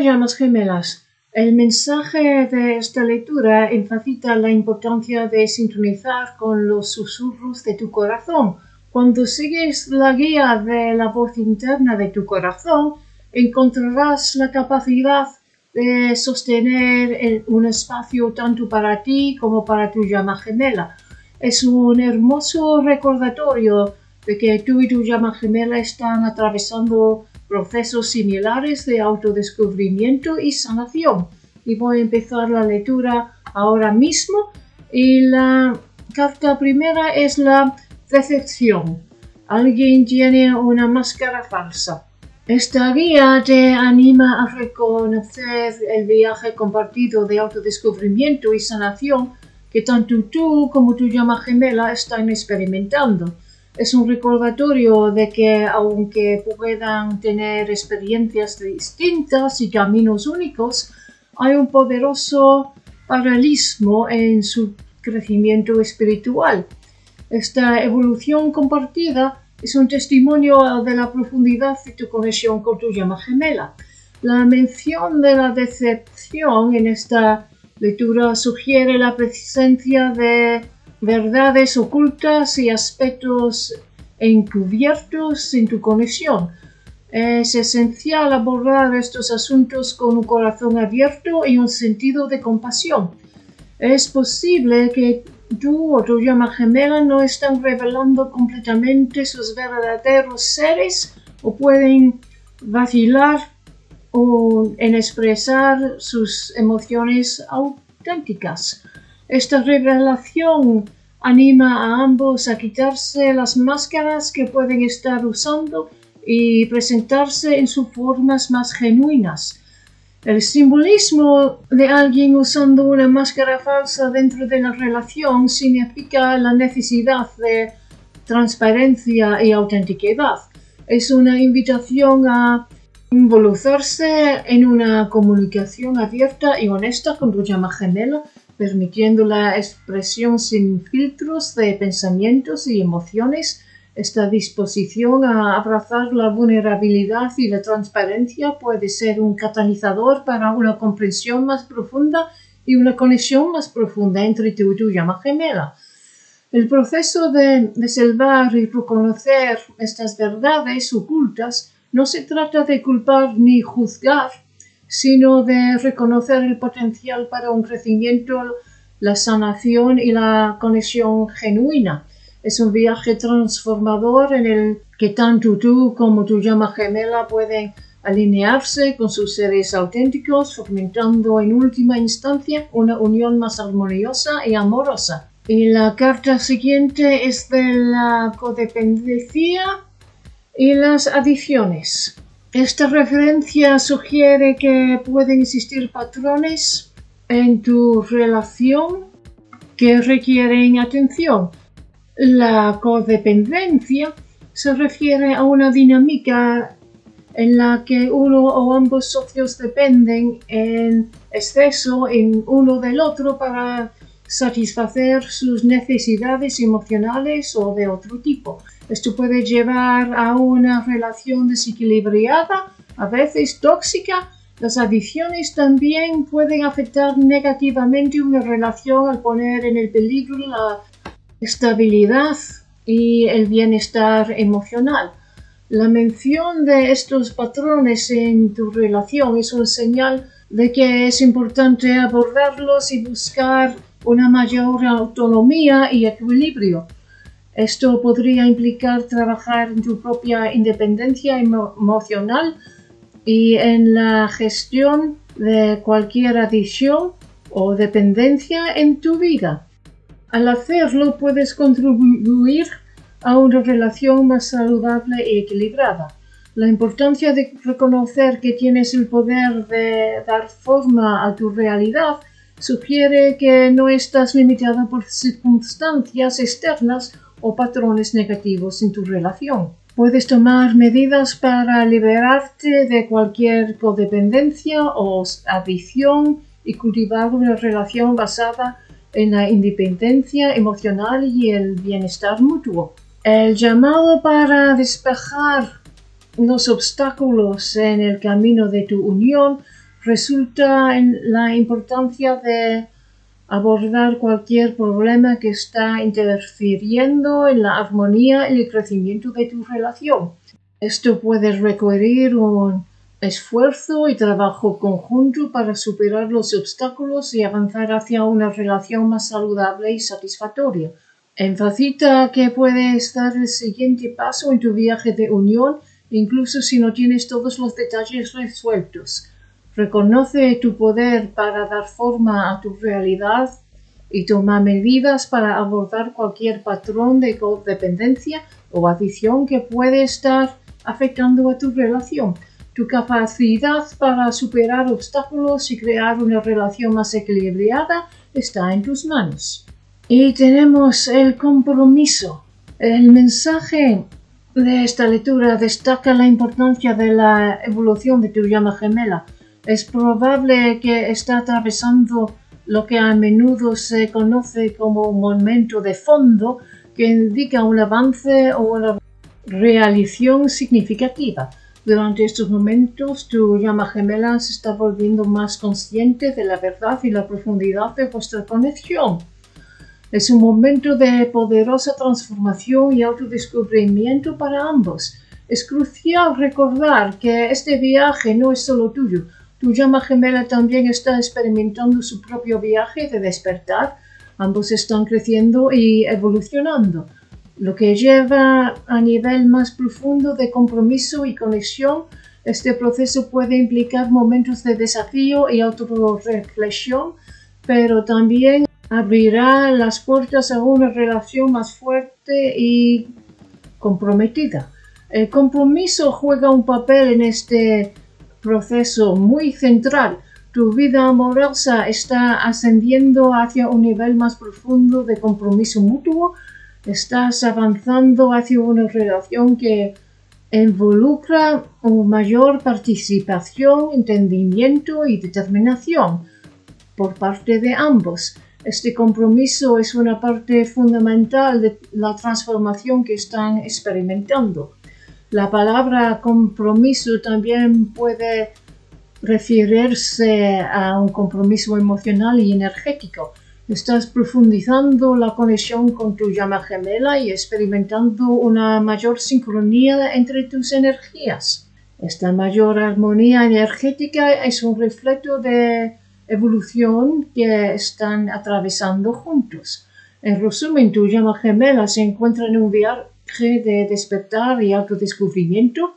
Llamas gemelas. El mensaje de esta lectura enfatiza la importancia de sintonizar con los susurros de tu corazón. Cuando sigues la guía de la voz interna de tu corazón, encontrarás la capacidad de sostener un espacio tanto para ti como para tu llama gemela. Es un hermoso recordatorio de que tú y tu llama gemela están atravesando procesos similares de autodescubrimiento y sanación. Y voy a empezar la lectura ahora mismo. Y la carta primera es la decepción. Alguien tiene una máscara falsa. Esta guía te anima a reconocer el viaje compartido de autodescubrimiento y sanación que tanto tú como tu llama gemela están experimentando es un recordatorio de que aunque puedan tener experiencias distintas y caminos únicos, hay un poderoso paralelismo en su crecimiento espiritual. Esta evolución compartida es un testimonio de la profundidad de tu conexión con tu llama gemela. La mención de la decepción en esta lectura sugiere la presencia de verdades ocultas y aspectos encubiertos en tu conexión. Es esencial abordar estos asuntos con un corazón abierto y un sentido de compasión. Es posible que tú o tu llama gemela no estén revelando completamente sus verdaderos seres o pueden vacilar en expresar sus emociones auténticas. Esta revelación anima a ambos a quitarse las máscaras que pueden estar usando y presentarse en sus formas más genuinas. El simbolismo de alguien usando una máscara falsa dentro de la relación significa la necesidad de transparencia y autenticidad. Es una invitación a involucrarse en una comunicación abierta y honesta con tu llama gemela permitiendo la expresión sin filtros de pensamientos y emociones, esta disposición a abrazar la vulnerabilidad y la transparencia puede ser un catalizador para una comprensión más profunda y una conexión más profunda entre tú y tu llama gemela. El proceso de, de y reconocer estas verdades ocultas no se trata de culpar ni juzgar, sino de reconocer el potencial para un crecimiento, la sanación y la conexión genuina. Es un viaje transformador en el que tanto tú como tu llama gemela pueden alinearse con sus seres auténticos, fomentando en última instancia una unión más armoniosa y amorosa. Y la carta siguiente es de la codependencia y las adicciones. Esta referencia sugiere que pueden existir patrones en tu relación que requieren atención. La codependencia se refiere a una dinámica en la que uno o ambos socios dependen en exceso en uno del otro para satisfacer sus necesidades emocionales o de otro tipo. Esto puede llevar a una relación desequilibrada, a veces tóxica. Las adicciones también pueden afectar negativamente una relación al poner en el peligro la estabilidad y el bienestar emocional. La mención de estos patrones en tu relación es una señal de que es importante abordarlos y buscar una mayor autonomía y equilibrio. Esto podría implicar trabajar en tu propia independencia emocional y en la gestión de cualquier adicción o dependencia en tu vida. Al hacerlo puedes contribuir a una relación más saludable y equilibrada. La importancia de reconocer que tienes el poder de dar forma a tu realidad sugiere que no estás limitado por circunstancias externas o patrones negativos en tu relación. Puedes tomar medidas para liberarte de cualquier codependencia o adicción y cultivar una relación basada en la independencia emocional y el bienestar mutuo. El llamado para despejar los obstáculos en el camino de tu unión resulta en la importancia de abordar cualquier problema que está interfiriendo en la armonía y el crecimiento de tu relación. Esto puede requerir un esfuerzo y trabajo conjunto para superar los obstáculos y avanzar hacia una relación más saludable y satisfactoria. Enfacita que puede estar el siguiente paso en tu viaje de unión, incluso si no tienes todos los detalles resueltos. Reconoce tu poder para dar forma a tu realidad y toma medidas para abordar cualquier patrón de codependencia o adicción que puede estar afectando a tu relación. Tu capacidad para superar obstáculos y crear una relación más equilibrada está en tus manos. Y tenemos el compromiso. El mensaje de esta lectura destaca la importancia de la evolución de tu llama gemela. Es probable que está atravesando lo que a menudo se conoce como un momento de fondo que indica un avance o una realización significativa. Durante estos momentos, tu llama gemela se está volviendo más consciente de la verdad y la profundidad de vuestra conexión. Es un momento de poderosa transformación y autodescubrimiento para ambos. Es crucial recordar que este viaje no es solo tuyo. Tu llama gemela también está experimentando su propio viaje de despertar. Ambos están creciendo y evolucionando, lo que lleva a nivel más profundo de compromiso y conexión. Este proceso puede implicar momentos de desafío y autorreflexión, pero también abrirá las puertas a una relación más fuerte y comprometida. El compromiso juega un papel en este proceso muy central. Tu vida amorosa está ascendiendo hacia un nivel más profundo de compromiso mutuo. Estás avanzando hacia una relación que involucra una mayor participación, entendimiento y determinación por parte de ambos. Este compromiso es una parte fundamental de la transformación que están experimentando. La palabra compromiso también puede referirse a un compromiso emocional y energético. Estás profundizando la conexión con tu llama gemela y experimentando una mayor sincronía entre tus energías. Esta mayor armonía energética es un reflejo de evolución que están atravesando juntos. En resumen, tu llama gemela se encuentra en un viaje de despertar y autodescubrimiento,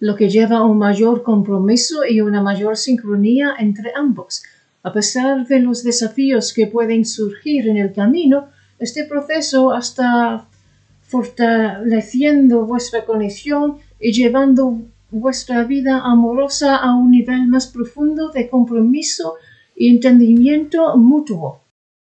lo que lleva a un mayor compromiso y una mayor sincronía entre ambos. A pesar de los desafíos que pueden surgir en el camino, este proceso está fortaleciendo vuestra conexión y llevando vuestra vida amorosa a un nivel más profundo de compromiso y entendimiento mutuo.